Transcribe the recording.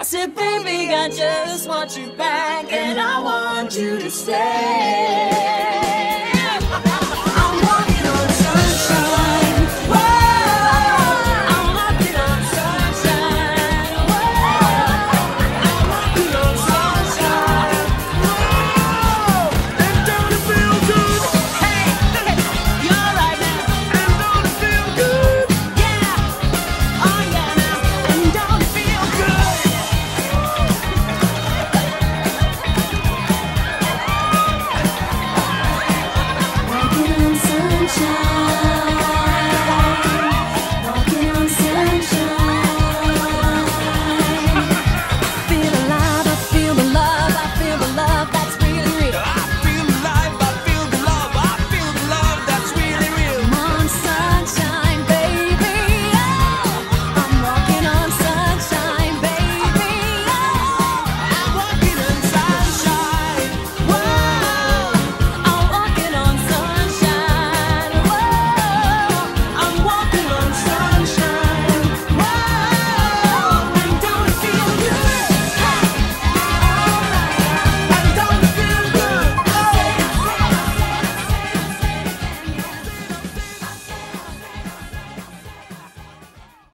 I said, baby, I just want you back and I want you to stay.